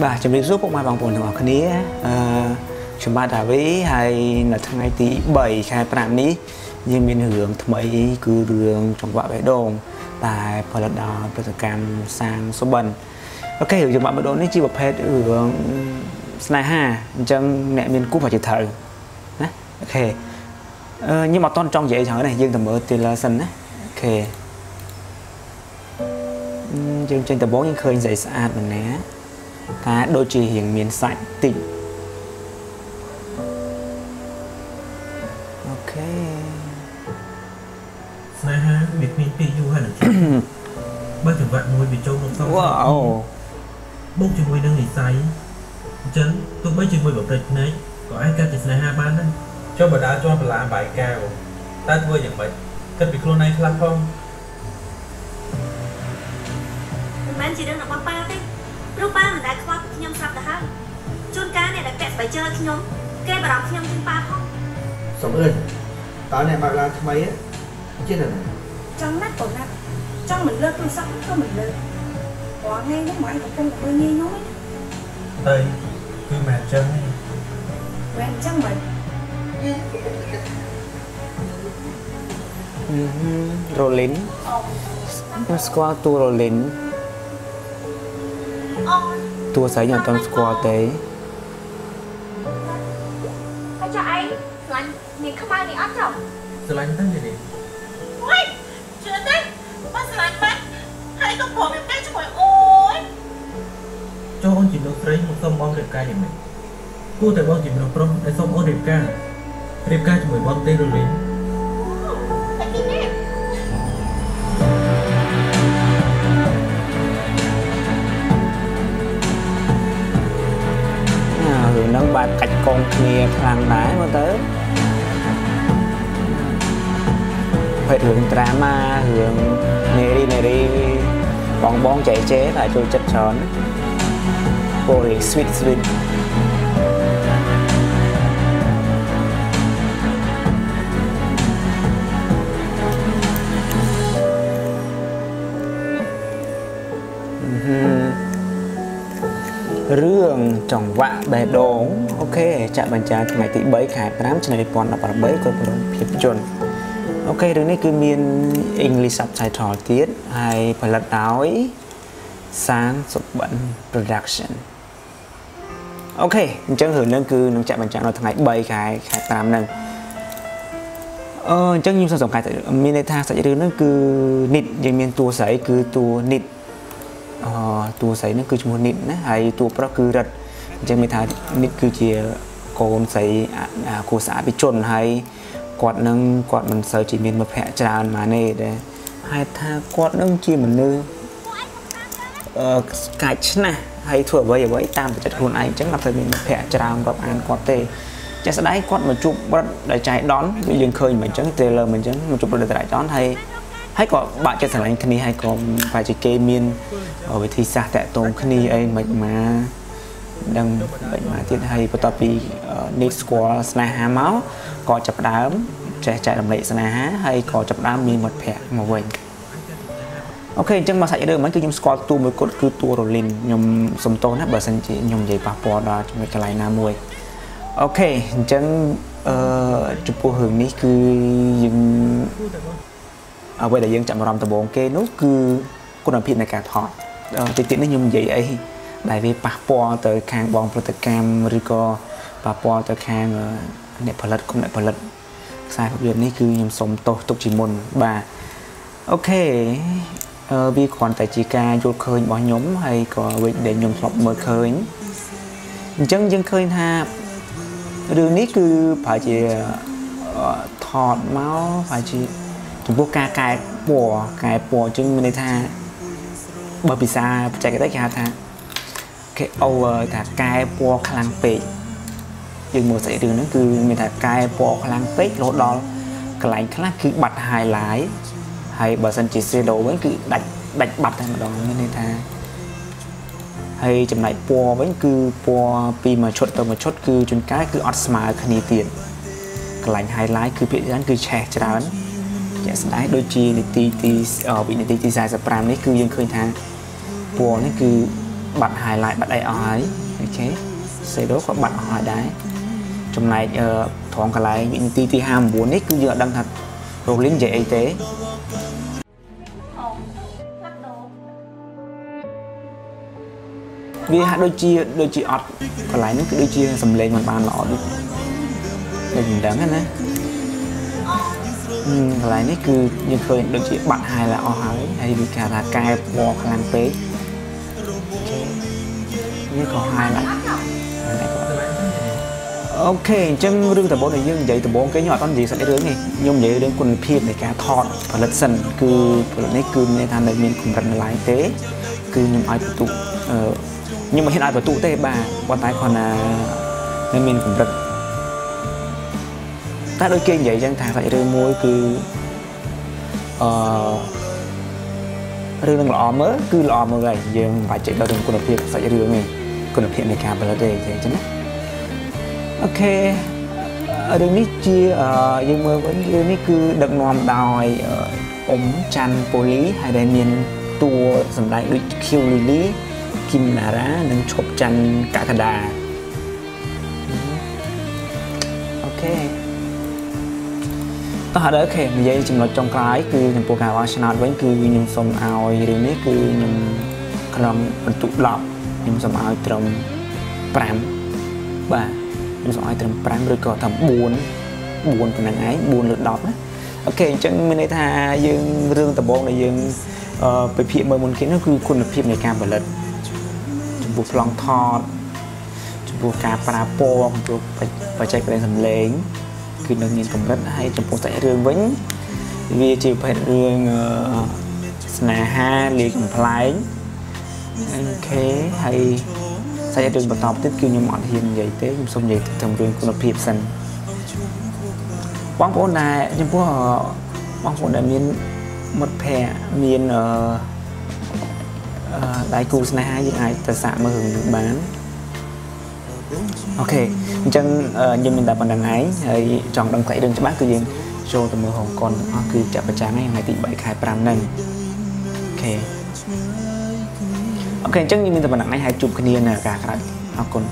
បាទជំរាបសួរពុកម៉ែបងប្អូនទាំងអស់គ្នាអឺខ្ញុំបាទដាវីហើយនៅថ្ងៃទី3ខែ5នេះយើងមានរឿងថ្មីគឺរឿងចង្វាក់បេះដូងតែផលិតដោយប្រតិកម្មសាងសុបិនអូខេរឿងចង្វាក់បេះដូងនេះជាប្រភេទរឿងស្នេហាអញ្ចឹងអ្នកមានគូប្រជិតត្រូវណា okay អឺខ្ញុំអត់ទាន់ចង់និយាយច្រើនទេយើងទៅមើល trailer សិនណា okayយើងចេញដំបូងយើងឃើញស្រីស្អាតម្នាក់ តែដូចជារៀងមានសាច់តិចអូខេស្នេហាវាគ្មានពីយូរហើយនឹងបើចង្វាក់មួយវាចូលក្នុងសងវ៉ាអូបុកជាមួយនឹងនិស័យអញ្ចឹងទោះបីជាមួយប្រព្រឹត្តភ្នែកក៏អាចកើតជាស្នេហាបានដែរចុះបើដើរជាប់បន្លាបាយកែវតើធ្វើយ៉ាងម៉េចគិតពីខ្លួនឯងខ្លះផងមិនមែនជារឿងរបស់ប៉ាទេ បែកជើងឲ្យខ្ញុំគេបារម្ភខ្ញុំជាងប៉ាផងសំអឿនតើអ្នកបើកឡានថ្មីជាណាចង់ណាស់ក៏ណាស់ចង់មិនលើកទូរស័ព្ទក៏មិនលើករាល់ថ្ងៃនេះម៉ែកំពុងតែមើលងាយខ្ញុំតែគឺមិនអញ្ចឹងទេវិញអញ្ចឹងមិនរ៉ូលីនខ្ញុំស្គាល់តួរ៉ូលីនអូយតួស្រីខ្ញុំអត់ទាន់ស្គាល់ទេ នាងខ្មៅនេះអត់ចុះស្រឡាញ់ទៅនេះវ៉ៃជឿទេបើស្លាញ់បាត់ហើយក៏ព្រមទៅជាមួយអូយចុះអូនជាលោកស្រីមកសុំបងរៀបការយ៉ាងម៉េចគួរតែបងជាមនុស្សប្រុសដែលសុំអូនរៀបការរៀបការជាមួយបងទេរលីនតែទីនេះអារឿងហ្នឹងបាទកាច់កងគ្នាខ្លាំងដែរមើលទៅ ភេទរឿងត្រាម៉ារឿងនេរីនេរីបងបងចែចេតែចូលចិត្តច្រើនពោល sweet sweet រឿងចង្វាក់បេះដូងអូខេចាក់បញ្ចាំងថ្ងៃទី3ខែ5ឆ្នាំ2018គ្រប់គ្រងភាពយន្ត okay រឿងនេះគឺមាន English subtitle ទៀតហើយផលិតដោយសាងសុបិន Production អូខេអញ្ចឹងរឿងហ្នឹងគឺនឹងចាក់បញ្ចាំងនៅថ្ងៃ3ខែខែ5ហ្នឹងអឺអញ្ចឹងខ្ញុំសង្កេតមានន័យថាសាច់រឿងហ្នឹងគឺ NIT យើងមានតួស្រីគឺតួ NIT អឺតួស្រីហ្នឹងគឺឈ្មោះនិតណាហើយតួប្រុសគឺរិទ្ធអញ្ចឹងមានថានិតគឺជាកូនស្រីអាអាគូស្អាតវិជនហើយ គាត់នឹងគាត់មិនសូវជាមានមិត្តភ័ក្តិច្រើនម៉ាទេដែលហេតុថាគាត់នឹងជាមនុស្សអឺកាច់ឆ្នះហើយធ្វើអ្វីអ្វីតាមចិត្តខ្លួនឯងអញ្ចឹងអត់ទៅមានមិត្តភ័ក្តិច្រើនរាប់អានគាត់ទេចាស់ស្ដាយគាត់មកជួបរិទ្ធដោយចៃដន្យដូចយើងឃើញមិនអញ្ចឹង trailer មិនអញ្ចឹងមកជួបរិទ្ធដោយចៃដន្យហើយហើយក៏បាក់ចិត្តស្រឡាញ់គ្នាហើយក៏ប្រហែលជាគេមានវិធីសាស្ត្រតាក់ទងគ្នាអីមិនមក ដឹងមិនមកទៀតហើយបន្ទាប់ពីនេះស្គាល់ស្នេហាមកក៏ចាប់ផ្ដើមចេះចែករំលែកស្នេហាហើយក៏ចាប់ផ្ដើមមានមិត្តភ័ក្តិមកវិញ okay អញ្ចឹងមកសាច់រឿងហ្នឹងគឺខ្ញុំស្គាល់តួមួយគត់គឺតួរ៉ូលីនខ្ញុំសុំទោសណាបើសិនជាខ្ញុំនិយាយប៉ះពាល់ដល់ចំណុចកន្លែងណាមួយ okay អញ្ចឹងអឺចំពោះរឿងនេះគឺយើងអ្វីដែលយើងចាប់អារម្មណ៍ដំបូងគេនោះគឺគុណភាពនៃការថតបន្តិចទៀតនេះខ្ញុំនិយាយអី ដែលវាប៉ះពាល់ទៅខាងបងប្រតិកម្មឬក៏ប៉ះពាល់ទៅខាងអ្នកផលិតគុំអ្នកផលិតខ្សែភាពយន្តនេះគឺខ្ញុំសុំទោសទុកជាមុនបាទអូខេអឺវាគ្រាន់តែជាការយល់ឃើញរបស់ខ្ញុំហើយក៏វិញដែលខ្ញុំធ្លាប់មើលឃើញអញ្ចឹងយើងឃើញថារឿងនេះគឺប្រហែលជាថតមកប្រហែលជាចំពោះការកែពណ៌កែពណ៌អញ្ចឹងមានន័យថាបើភាសាបច្ចេកទេសគេហៅថា គេ over ថាកែពណ៌ខ្លាំងពេកយើងមើលសាច់រឿងហ្នឹងគឺមានថាកែពណ៌ខ្លាំងពេករហូតដល់កន្លែងខ្លះគឺបាត់ highlight ហើយបើសិនជា shadow វិញគឺដាច់ដាច់បាត់តែម្ដងមានន័យថាហើយចំណែកពណ៌វិញគឺពណ៌ពីមួយឈុតទៅមួយឈុតគឺជួនកាលគឺអត់ស្មើគ្នាទៀតកន្លែង highlight គឺភាគច្រើនគឺឆេះច្រើនជាក់ស្ដែងដូចជានីតិទីវិនាទីទី45នេះគឺយើងឃើញថាពណ៌នេះគឺ បាត់ highlight បាត់អីអស់ហើយអូខេ shadow ក៏បាត់អស់ហើយដែរចំណែកអឺត្រង់កន្លែងវិនាទីទី59នេះគឺយើងអត់ដឹងថា Rolling និយាយអីទេអូផ្លាក់ដូរវាហាក់ដូចជាដូចជាអត់កន្លែងហ្នឹងគឺដូចជាសំឡេងមិនបានល្អដូចដូចមិនដឹងណាហឹមកន្លែងនេះគឺយើងឃើញដូចជាបាត់ហើយឡើងអស់ហើយហើយវាគេថាកែពណ៌ខ្លាំងពេកអូខេ វាក៏ហើយឡើងអូខេអញ្ចឹងរឿងដំបូងដែលយើងនិយាយដំបូងគេខ្ញុំអត់តនិយាយសាច់រឿងនេះខ្ញុំនិយាយរឿងគុណភាពនៃការថតផលិតសិនគឺផលិតនេះគឺមានថានៅមានកម្រិតនៅឡើយទេ គឺខ្ញុំឲ្យបន្ទុកអឺខ្ញុំមិនហ៊ានឲ្យបន្ទុកទេបាទប៉ុន្តែគ្រាន់តែនៅមានកម្រិតតែដូចគេនិយាយអញ្ចឹងថាសាច់រឿងមួយគឺអឺរឿងនឹងល្អមើលគឺល្អមើលហើយយើងមិនបាច់ចេះដល់រឿងគុណភាពសាច់រឿងទេ គុណភាពនៃការផលិតទេអញ្ចឹងណាអូខេរឿងនេះជាអឺយើងមើលវិញរឿងនេះគឺដឹកនាំដោយអឺអ៊ំច័ន្ទពូលីហើយដែលមានតួសម្ដែងដូចខៀវលីលីគីមណារ៉ានិងឈប់ច័ន្ទកកដាអូខេតោះឥឡូវអូខេនិយាយចំណុចចុងក្រោយគឺចំពោះការបោះឆ្នោតវិញគឺខ្ញុំសូមឲ្យរឿងនេះគឺខ្ញុំក្នុងបន្ទុក10 ខ្ញុំសូមឲ្យត្រឹម5បាទខ្ញុំសូមឲ្យត្រឹម5ឬក៏ត្រឹម4 4ប៉ុណ្ណឹងឯង4លើ10ណាokay អញ្ចឹងមានន័យថាយើងរឿងដំបូងដែលយើងអឺពិភាក្សាមើលមុនគេនោះគឺគុណភាពនៃការផលិតចំពោះប្លង់ថតចំពោះការប្រើពណ៌ចំពោះបច្ចេកទេសសម្លេងគឺនៅមានកម្រិតហើយចំពោះសាច់រឿងវិញវាជាប្រភេទរឿងអឺស្នេហាលាយកំ pl ែង អូខេហើយសាច់រឿងបន្តទៀតគឺខ្ញុំអត់ហ៊ាននិយាយទេខ្ញុំសូមនិយាយទៅរឿងគុណភាពសិនបងប្អូនដែលចំពោះអឺបងប្អូនដែលមានមិត្តភ័ក្តិមានអឺអឺដៃគូស្នេហាយើងអាចទៅសាកមើលរឿងនេះបាន okay អញ្ចឹងអឺយើងមានតែប៉ុណ្្នឹងឯងហើយចង់ដឹងខ្លីរឿងច្បាស់គឺយើងចូលទៅមើលរោងកុនទាំងអស់គឺចាក់បញ្ចាំងថ្ងៃទី3ខែ5ហ្នឹង okay okay អញ្ចឹងយើងមានតែប៉ុណ្្នឹងឯងហើយជួបគ្នានៅឱកាសក្រោយអរគុណ